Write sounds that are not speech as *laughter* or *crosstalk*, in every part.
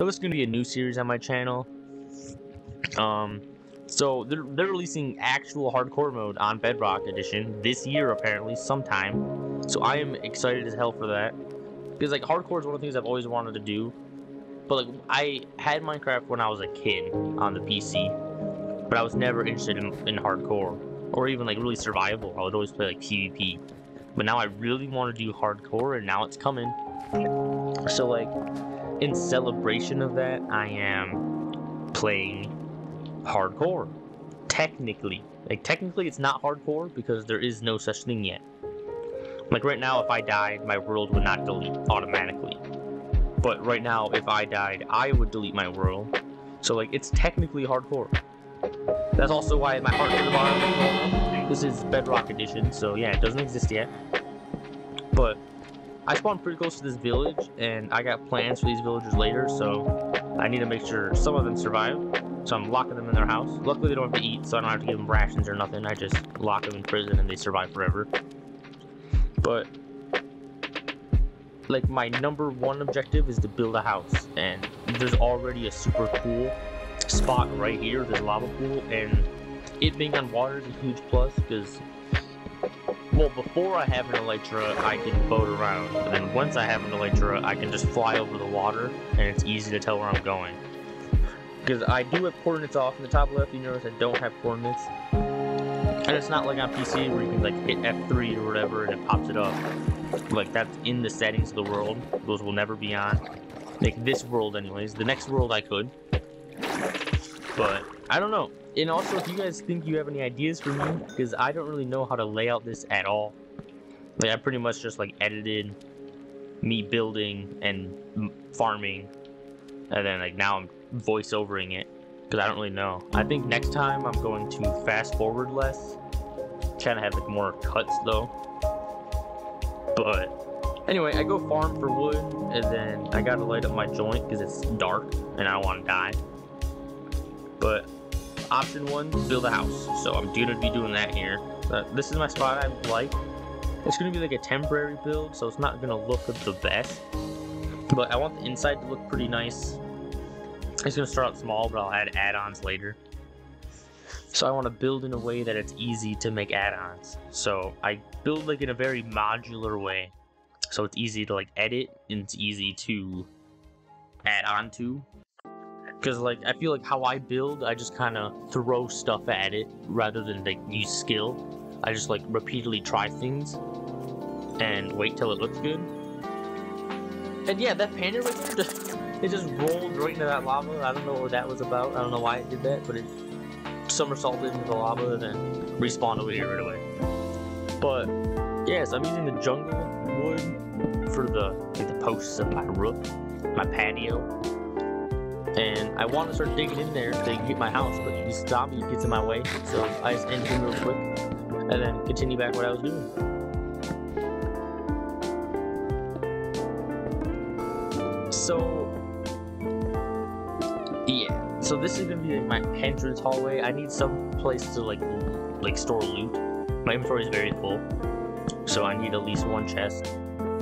So this is gonna be a new series on my channel. Um, so they're they're releasing actual hardcore mode on Bedrock Edition this year apparently sometime. So I am excited as hell for that because like hardcore is one of the things I've always wanted to do. But like I had Minecraft when I was a kid on the PC, but I was never interested in, in hardcore or even like really survival. I would always play like PvP. But now I really want to do hardcore and now it's coming. So like in celebration of that, I am playing hardcore. Technically. Like technically it's not hardcore because there is no such thing yet. Like right now if I died, my world would not delete automatically. But right now if I died, I would delete my world. So like it's technically hardcore. That's also why my heart is the bottom. This is Bedrock Edition, so yeah, it doesn't exist yet. But I spawned pretty close to this village, and I got plans for these villagers later, so I need to make sure some of them survive. So I'm locking them in their house. Luckily, they don't have to eat, so I don't have to give them rations or nothing. I just lock them in prison, and they survive forever. But like my number one objective is to build a house, and there's already a super cool spot right here, this lava pool, and it being on water is a huge plus because, well, before I have an elytra, I can boat around, and then once I have an elytra, I can just fly over the water, and it's easy to tell where I'm going. Because I do have coordinates off in the top left, you notice I don't have coordinates. And it's not like on PC where you can like hit F3 or whatever and it pops it up. Like that's in the settings of the world. Those will never be on. Like this world anyways. The next world I could. But I don't know. And also, if you guys think you have any ideas for me, because I don't really know how to lay out this at all. Like, I pretty much just, like, edited me building and farming. And then, like, now I'm voiceovering it. Because I don't really know. I think next time I'm going to fast forward less. Kind of have, like, more cuts, though. But, anyway, I go farm for wood. And then I gotta light up my joint because it's dark and I don't want to die. Option one, build a house. So I'm gonna be doing that here. But this is my spot I like. It's gonna be like a temporary build, so it's not gonna look the best. But I want the inside to look pretty nice. It's gonna start out small, but I'll add add-ons later. So I want to build in a way that it's easy to make add-ons. So I build like in a very modular way. So it's easy to like edit and it's easy to add on to because like I feel like how I build, I just kind of throw stuff at it rather than like use skill. I just like repeatedly try things and wait till it looks good. And yeah, that panda right there, just, it just rolled right into that lava. I don't know what that was about. I don't know why it did that, but it somersaulted into the lava and then respawned over here right away. But yes, I'm using the jungle wood for the like the posts of my roof, my patio and I want to start digging in there to get my house, but this zombie gets in my way, so I just end him real quick, and then continue back what I was doing. So, yeah, so this is gonna be like my entrance hallway. I need some place to like, like store loot. My inventory is very full, so I need at least one chest.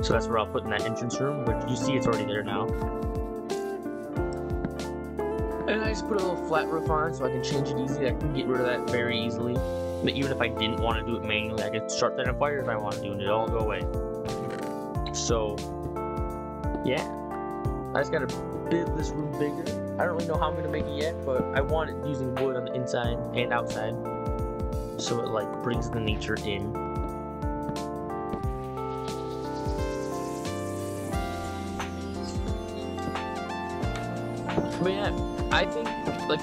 So that's where I'll put in that entrance room, which you see it's already there now. And I just put a little flat roof on so I can change it easily. I can get rid of that very easily. But even if I didn't want to do it manually, I could start that on fire if I want to and it'll all go away. So, yeah. I just gotta build this room bigger. I don't really know how I'm gonna make it yet, but I want it using wood on the inside and outside. So it like brings the nature in. But yeah, I think like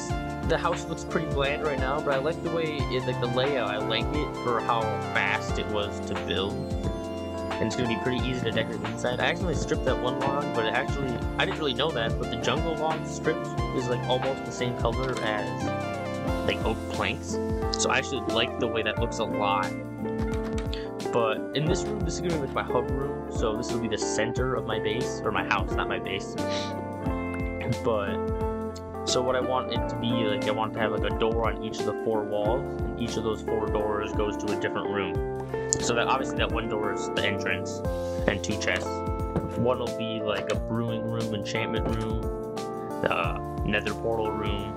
the house looks pretty bland right now, but I like the way it like the layout. I like it for how fast it was to build. And it's gonna be pretty easy to decorate the inside. I accidentally stripped that one log, but actually I didn't really know that, but the jungle log stripped is like almost the same color as like oak planks. So I actually like the way that looks a lot. But in this room, this is gonna be like my hub room, so this will be the center of my base, or my house, not my base. But so what I want it to be, like I want to have like a door on each of the four walls, and each of those four doors goes to a different room. So that obviously that one door is the entrance, and two chests. One will be like a brewing room, enchantment room. uh, nether portal room.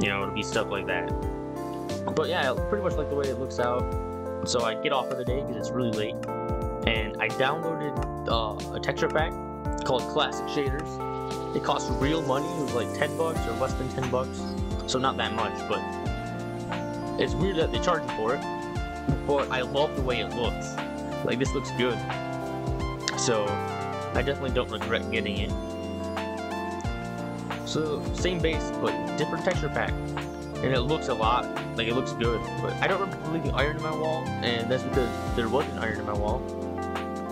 You know, it'll be stuff like that. But yeah, I pretty much like the way it looks out. So I get off for the day because it's really late. And I downloaded uh, a texture pack called Classic Shaders. It costs real money. It was like 10 bucks or less than 10 bucks. So not that much, but it's weird that they charge for it. But I love the way it looks. Like this looks good. So I definitely don't regret getting it. So same base, but different texture pack. And it looks a lot, like it looks good. But I don't remember leaving iron in my wall, and that's because there wasn't iron in my wall.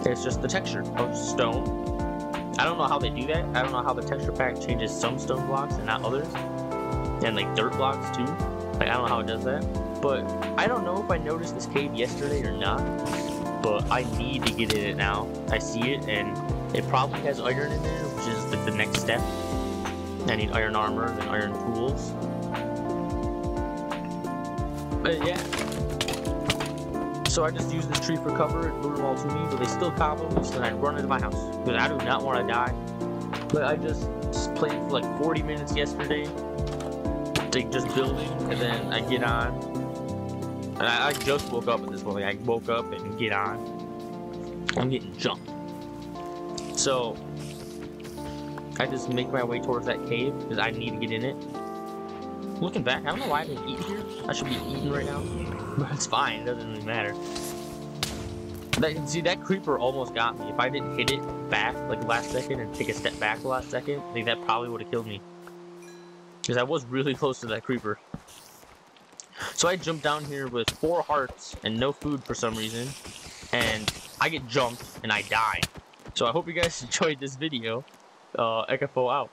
It's just the texture of stone. I don't know how they do that. I don't know how the texture pack changes some stone blocks and not others. And like dirt blocks too. Like I don't know how it does that. But I don't know if I noticed this cave yesterday or not. But I need to get in it now. I see it and it probably has iron in there, which is like the next step. I need iron armor and iron tools. But yeah. So I just used this tree for cover and lure them all to me, but they still combo me, so then I run into my house. Because I do not want to die. But I just, just played for like 40 minutes yesterday. Like just building, and then I get on. And I, I just woke up at this point. Like, I woke up and get on. I'm getting jumped. So I just make my way towards that cave because I need to get in it. Looking back, I don't know why I didn't eat here. I should be eating right now. *laughs* But it's fine, it doesn't really matter. That, see, that creeper almost got me. If I didn't hit it back, like last second, and take a step back the last second, I think that probably would have killed me. Because I was really close to that creeper. So I jumped down here with four hearts and no food for some reason. And I get jumped and I die. So I hope you guys *laughs* enjoyed this video. Uh, Echopho out.